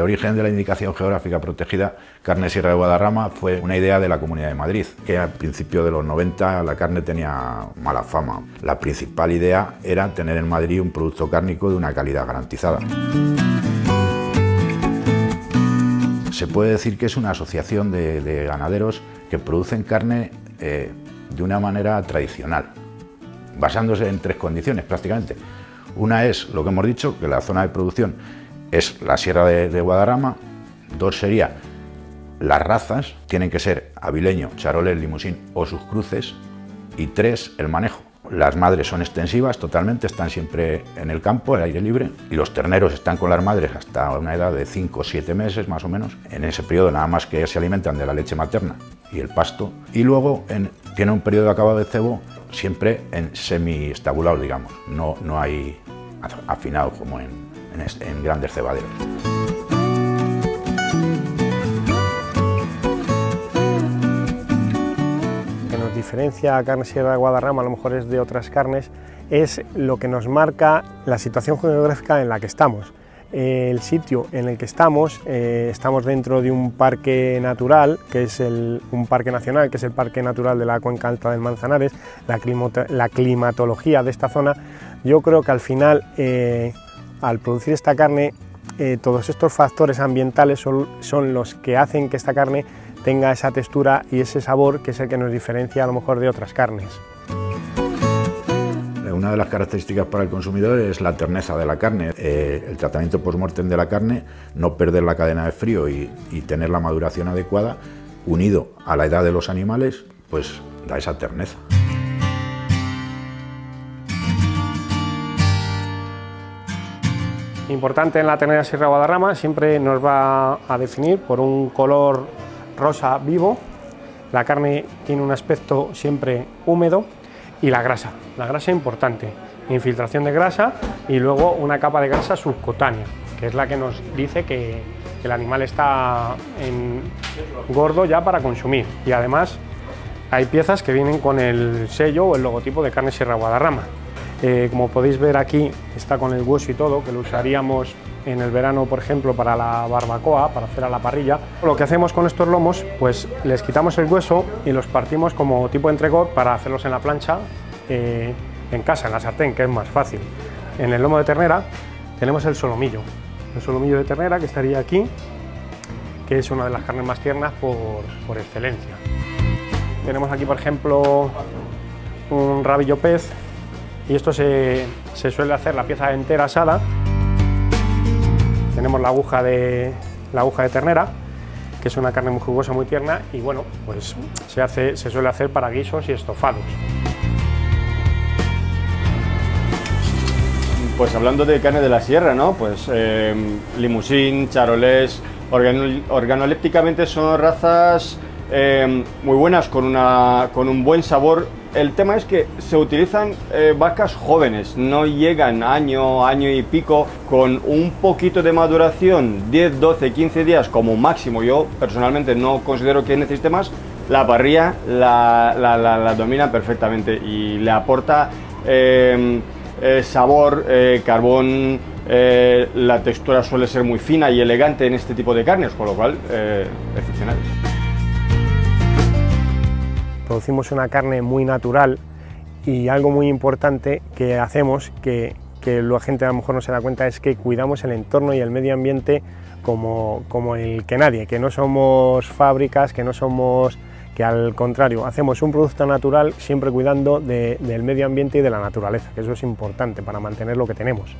El origen de la indicación geográfica protegida carne Sierra de Guadarrama fue una idea de la Comunidad de Madrid, que al principio de los 90 la carne tenía mala fama. La principal idea era tener en Madrid un producto cárnico de una calidad garantizada. Se puede decir que es una asociación de, ganaderos que producen carne eh, de una manera tradicional, basándose en tres condiciones prácticamente. Una es lo que hemos dicho, que la zona de producción es la Sierra de, Guadarrama. Dos sería las razas, tienen que ser avileño, charolés, limusín o sus cruces. Y tres, el manejo. Las madres son extensivas totalmente, están siempre en el campo, al aire libre, y los terneros están con las madres hasta una edad de 5 o 7 meses más o menos. En ese periodo nada más que se alimentan de la leche materna y el pasto. Y luego en, tiene un periodo de acabado de cebo siempre en semi-estabulado, digamos. No, no hay afinado como en, en grandes cebaderos. que nos diferencia a carne sierra de Guadarrama, a lo mejor es de otras carnes, es lo que nos marca la situación geográfica en la que estamos. El sitio en el que estamos, eh, estamos dentro de un parque natural, que es un parque nacional, que es el Parque Natural de la Cuenca Alta del Manzanares, la, la climatología de esta zona, yo creo que al final eh, al producir esta carne, eh, todos estos factores ambientales son, los que hacen que esta carne tenga esa textura y ese sabor que es el que nos diferencia a lo mejor de otras carnes. Una de las características para el consumidor es la terneza de la carne. Eh, el tratamiento post-mortem de la carne, no perder la cadena de frío y, y tener la maduración adecuada, unido a la edad de los animales, pues da esa terneza. Importante en la ternera Sierra Guadarrama siempre nos va a definir por un color rosa vivo, la carne tiene un aspecto siempre húmedo y la grasa, la grasa importante, infiltración de grasa y luego una capa de grasa subcutánea, que es la que nos dice que, el animal está en gordo ya para consumir. Y además hay piezas que vienen con el sello o el logotipo de carne Sierra Guadarrama. Eh, como podéis ver aquí está con el hueso y todo, que lo usaríamos en el verano, por ejemplo, para la barbacoa, para hacer a la parrilla. Lo que hacemos con estos lomos, pues les quitamos el hueso y los partimos como tipo entrecot para hacerlos en la plancha eh, en casa, en la sartén, que es más fácil. En el lomo de ternera tenemos el solomillo, el solomillo de ternera que estaría aquí, que es una de las carnes más tiernas por, por excelencia. Tenemos aquí, por ejemplo, un rabillo pez y esto se, suele hacer la pieza entera asada. Tenemos la aguja de, la aguja de ternera, que es una carne muy jugosa, muy tierna y bueno, pues se, hace, se suele hacer para guisos y estofados. Pues hablando de carne de la sierra, ¿no? Pues eh, limusín, charolés, organolépticamente son razas eh, muy buenas, con, una, con un buen sabor el tema es que se utilizan eh, vacas jóvenes, no llegan año, año y pico, con un poquito de maduración, 10, 12, 15 días como máximo. Yo personalmente no considero que necesite más. La parrilla la, domina perfectamente y le aporta em, eh, sabor, eh, carbón, la textura suele ser muy fina y elegante en este tipo de carnes, con lo cual, excepcional producimos una carne muy natural y algo muy importante que hacemos, que, la gente a lo mejor no se da cuenta, es que cuidamos el entorno y el medio ambiente como, como el que nadie, que no somos fábricas, que no somos que al contrario, hacemos un producto natural siempre cuidando del medio ambiente y de la naturaleza, que eso es importante para mantener lo que tenemos.